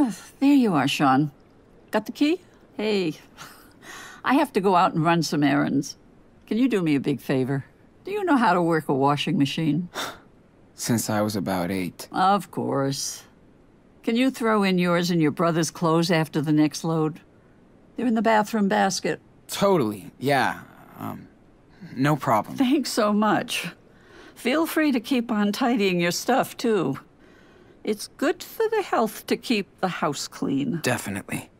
Ah, there you are, Sean. Got the key? Hey, I have to go out and run some errands. Can you do me a big favor? Do you know how to work a washing machine? Since I was about eight. Of course. Can you throw in yours and your brother's clothes after the next load? They're in the bathroom basket. Totally, yeah. Um, no problem. Thanks so much. Feel free to keep on tidying your stuff, too. It's good for the health to keep the house clean. Definitely.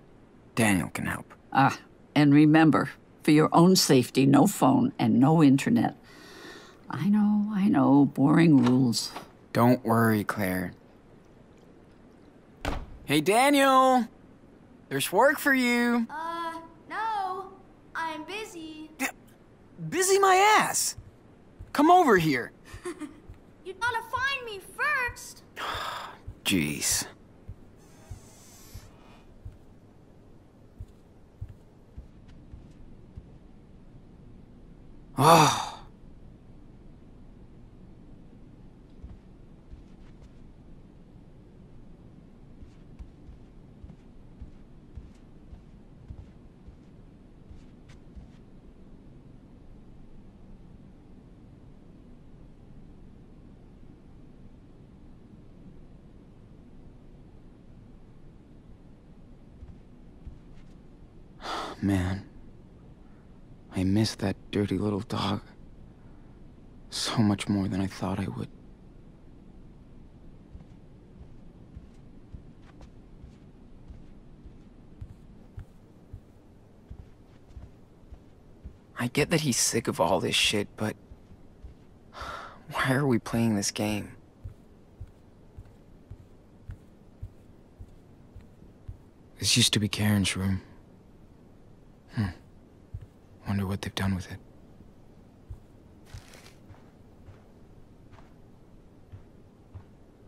Daniel can help. Ah, and remember, for your own safety, no phone and no internet. I know, I know, boring rules. Don't worry, Claire. Hey, Daniel! There's work for you. Uh, no. I'm busy. Busy my ass. Come over here. You gotta find me first. Jeez. Oh. Man. I miss that dirty little dog. So much more than I thought I would. I get that he's sick of all this shit, but... Why are we playing this game? This used to be Karen's room. Hmm. Wonder what they've done with it.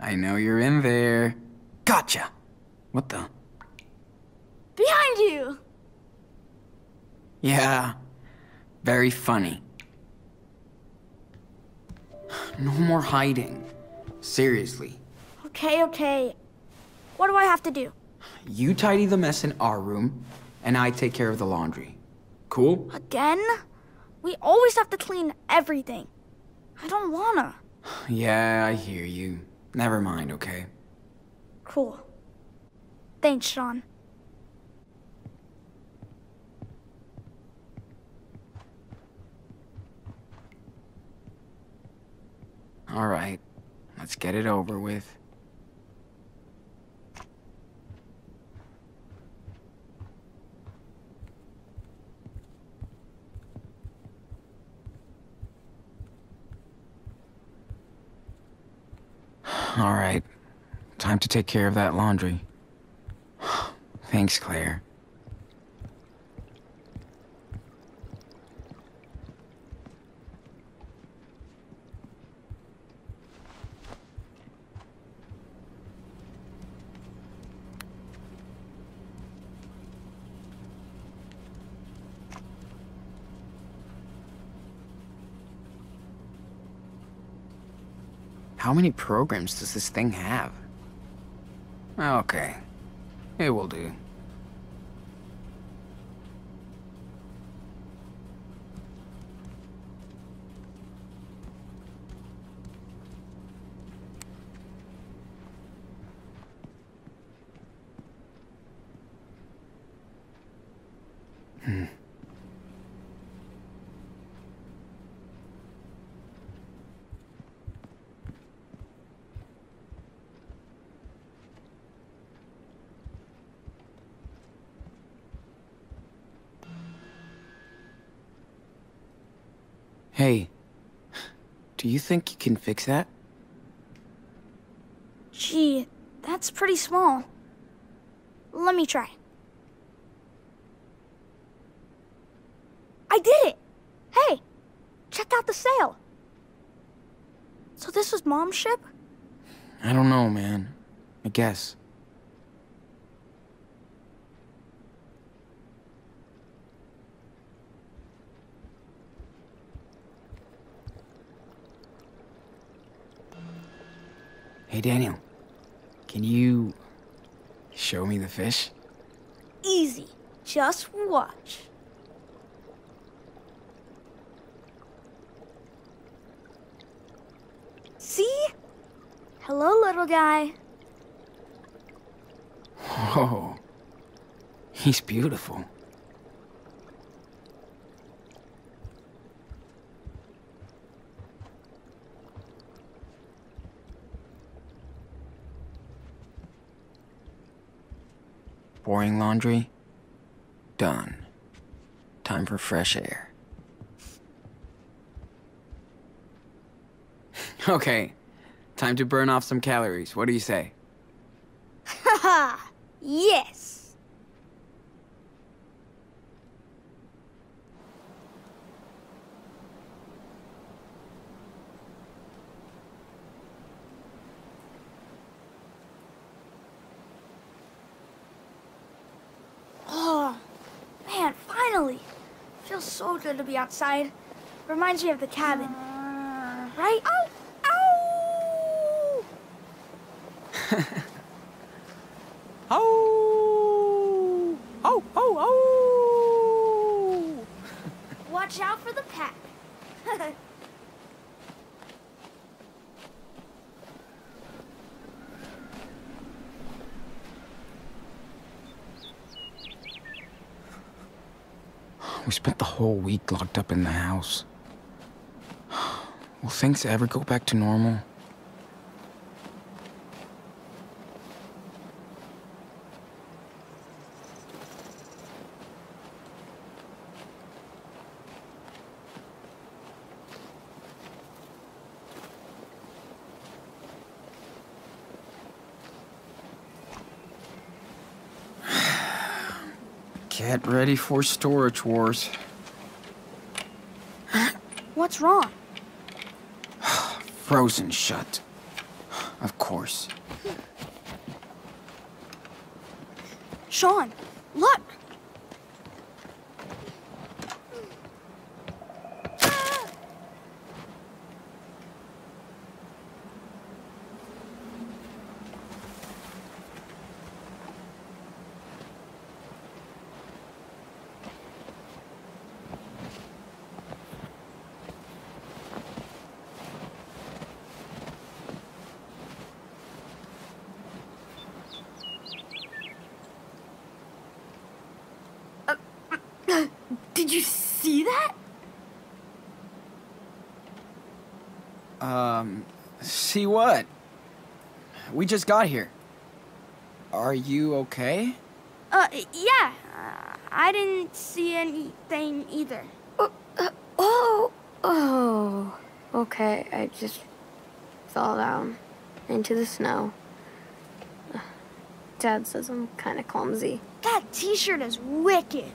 I know you're in there. Gotcha! What the? Behind you. Yeah. Very funny. No more hiding. Seriously. Okay, okay. What do I have to do? You tidy the mess in our room, and I take care of the laundry. Cool? Again? We always have to clean everything. I don't wanna. Yeah, I hear you. Never mind, okay? Cool. Thanks, Sean. All right. Let's get it over with. All right. Time to take care of that laundry. Thanks, Claire. How many programs does this thing have? Okay. It will do. Hey, do you think you can fix that? Gee, that's pretty small. Let me try. I did it! Hey, check out the sail. So this was Mom's ship? I don't know, man. I guess. Hey, Daniel. Can you show me the fish? Easy. Just watch. See? Hello, little guy. Whoa. He's beautiful. Boring laundry? Done. Time for fresh air. okay, time to burn off some calories. What do you say? Haha. yes. Oh, man, finally. Feels so good to be outside. Reminds me of the cabin. Ah. Right? Ow! Ow! Oh! Oh, oh, oh! Watch out for the pack. We spent the whole week locked up in the house. Will things ever go back to normal? Get ready for storage wars. What's wrong? Frozen shut. Of course. Sean, look! Did you see that? Um, see what? We just got here. Are you okay? Uh, yeah. Uh, I didn't see anything either. Oh, oh, okay. I just fell down into the snow. Dad says I'm kind of clumsy. That t-shirt is wicked.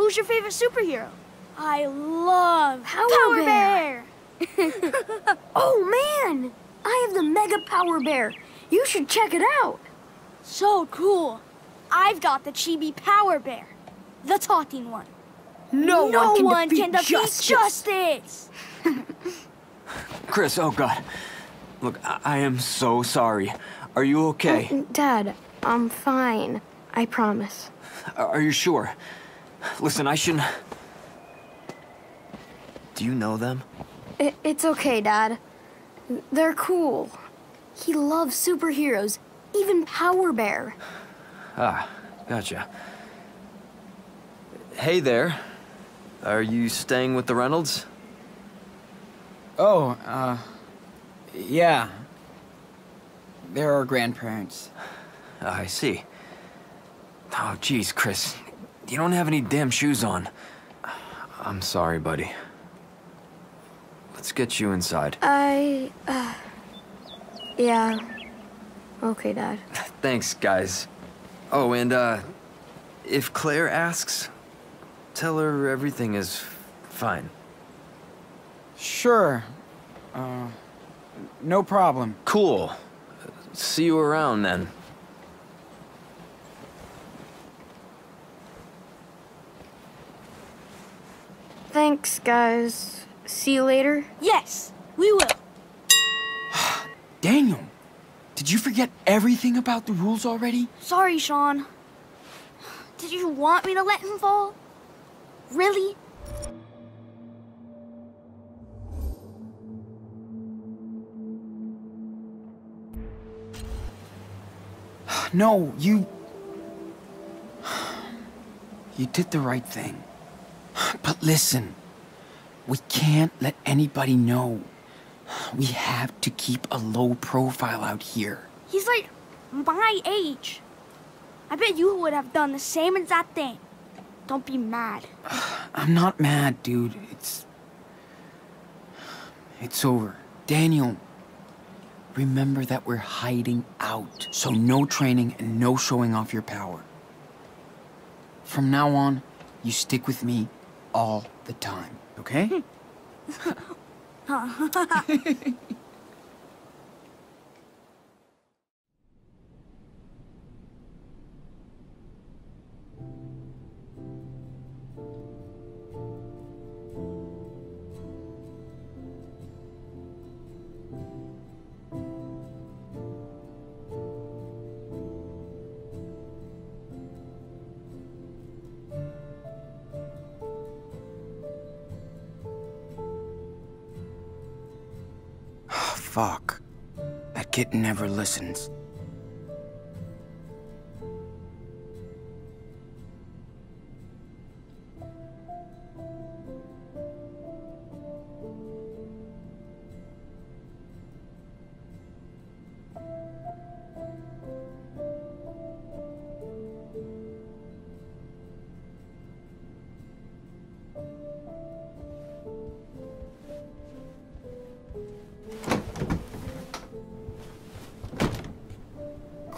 Who's your favorite superhero? I love Power Bear. Oh man, I have the Mega Power Bear. You should check it out. So cool. I've got the Chibi Power Bear, the talking one. No, no one one can can defeat defeat justice. justice. Chris, oh god. Look, I, I am so sorry. Are you okay? Dad, I'm fine. I promise. Are are you sure? Listen, I shouldn't. Do you know them? I- it's okay, Dad. They're cool. He loves superheroes, even Power Bear. Ah, gotcha. Hey there. Are you staying with the Reynolds? Oh, uh, yeah. They're our grandparents. I see. Oh, jeez, Chris. You don't have any damn shoes on. I'm sorry, buddy. Let's get you inside. I. Uh, yeah. Okay, Dad. Thanks, guys. Oh, and, uh, if Claire asks, tell her everything is fine. Sure. Uh, no problem. Cool. See you around then. Thanks, guys. See you later. Yes, we will. Daniel, Did you forget everything about the rules already? Sorry, Sean. Did you want me to let him fall? Really? No, you. You did the right thing. But listen, we can't let anybody know. We have to keep a low profile out here. He's like my age. I bet you would have done the same exact thing. Don't be mad. I'm not mad, dude. It's. It's over. Daniel, remember that we're hiding out. So no training and no showing off your power. From now on, you stick with me all the time, okay? Fuck. That kid never listens.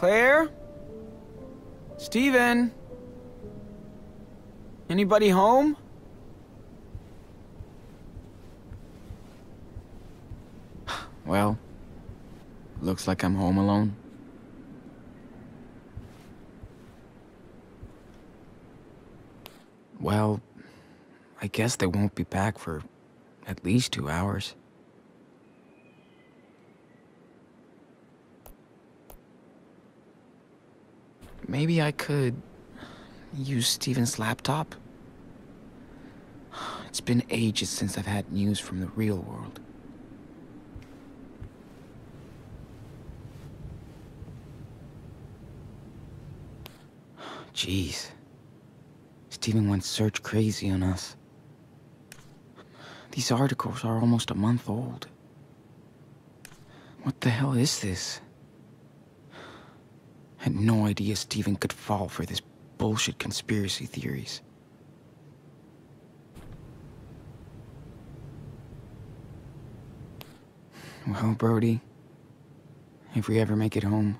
Claire? Stephen? Anybody home? Well, looks like I'm home alone. Well, I guess they won't be back for at least two hours. Maybe I could use Stephen's laptop? It's been ages since I've had news from the real world. Jeez. Stephen went search crazy on us. These articles are almost a month old. What the hell is this? Had no idea Stephen could fall for this bullshit conspiracy theories. Well, Brody, if we ever make it home,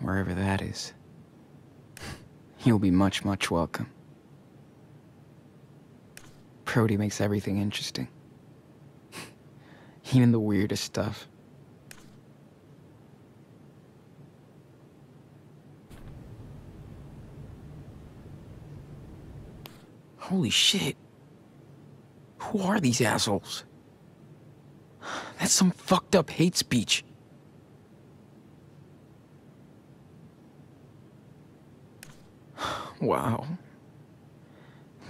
wherever that is, you'll be much, much welcome. Brody makes everything interesting. Even the weirdest stuff. Holy shit. Who are these assholes? That's some fucked up hate speech. Wow.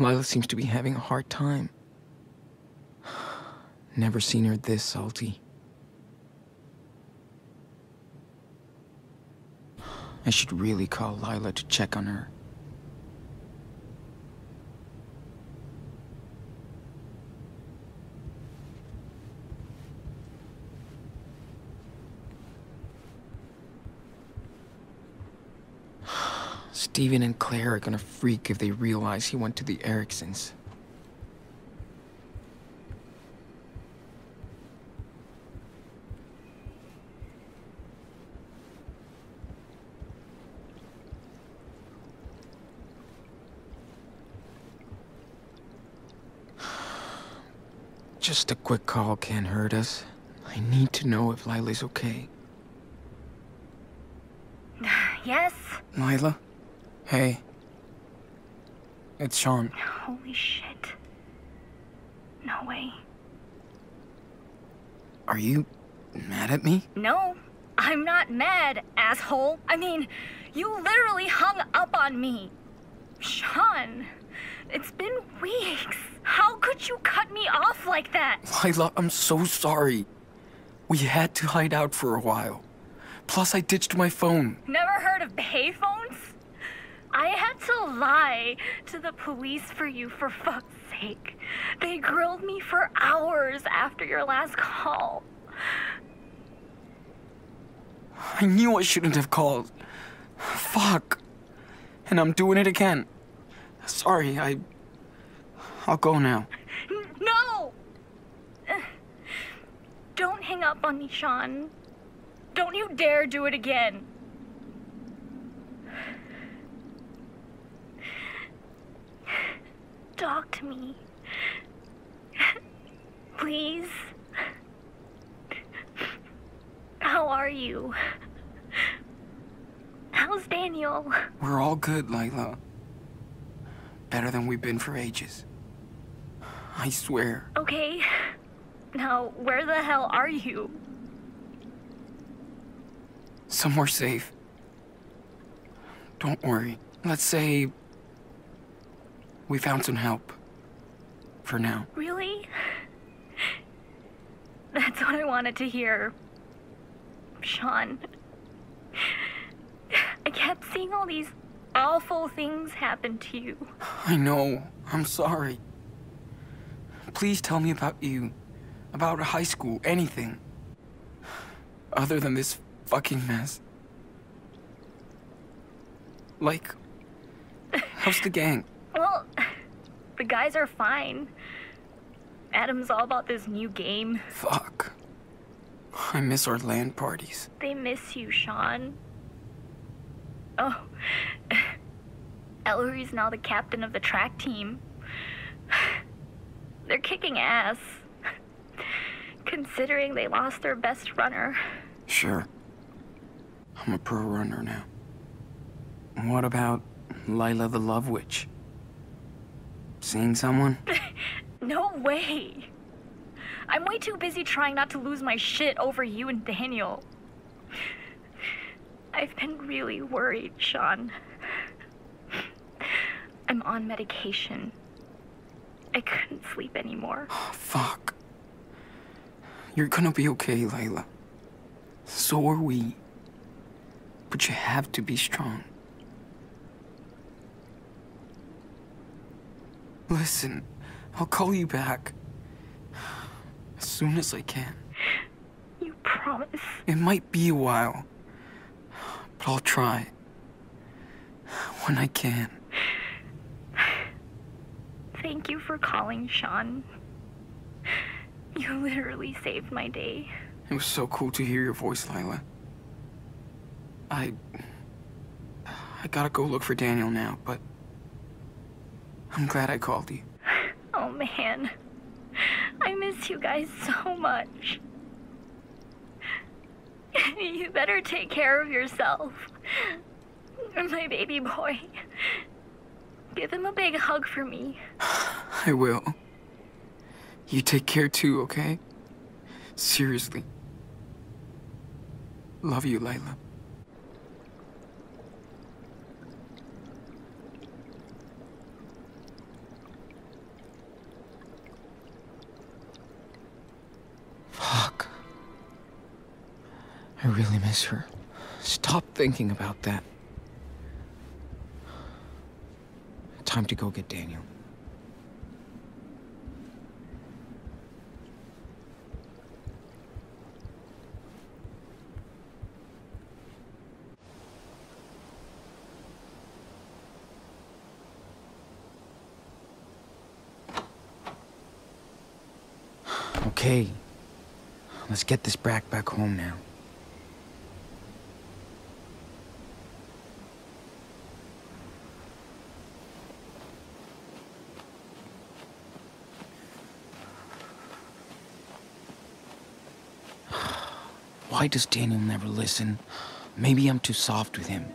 Lyla seems to be having a hard time. Never seen her this salty. I should really call Lyla to check on her. Stephen and Claire are gonna freak if they realize he went to the Eriksens. Just a quick call can't hurt us. I need to know if Lyla's okay. Yes? Lyla? Hey. It's Sean. Holy shit. No way. Are you mad at me? No, I'm not mad, asshole. I mean, you literally hung up on me. Sean, it's been weeks. How could you cut me off like that? Lyla, I'm so sorry. We had to hide out for a while. Plus, I ditched my phone. Never heard of payphones? I had to lie to the police for you for fuck's sake. They grilled me for hours after your last call. I knew I shouldn't have called. Fuck. And I'm doing it again. Sorry, I. I'll go now. No! Don't hang up on me, Sean. Don't you dare do it again. Talk to me. Please. How are you? How's Daniel? We're all good, Lyla. Better than we've been for ages. I swear. Okay. Now, where the hell are you? Somewhere safe. Don't worry. Let's say. We found some help. For now. Really? That's what I wanted to hear. Sean. I kept seeing all these awful things happen to you. I know. I'm sorry. Please tell me about you. About high school, anything. Other than this fucking mess. Like, how's the gang? The guys are fine. Adam's all about this new game. Fuck. I miss our LAN parties. They miss you, Sean. Oh, Ellery's now the captain of the track team. They're kicking ass. Considering they lost their best runner. Sure. I'm a pro runner now. What about Lyla the Love Witch? Seeing someone? No way. I'm way too busy trying not to lose my shit over you and Daniel. I've been really worried, Sean. I'm on medication. I couldn't sleep anymore. Oh, Fuck. You're gonna be okay, Lyla. So are we. But you have to be strong. Listen, I'll call you back. As soon as I can. You promise? It might be a while. But I'll try. When I can. Thank you for calling, Sean. You literally saved my day. It was so cool to hear your voice, Lyla. I. I gotta go look for Daniel now, but. I'm glad I called you. Oh man. I miss you guys so much. You better take care of yourself. My baby boy. Give him a big hug for me. I will. You take care too, okay? Seriously. Love you, Lyla. I really miss her. Stop thinking about that. Time to go get Daniel. Okay. Let's get this brat back home now. Why does Daniel never listen? Maybe I'm too soft with him.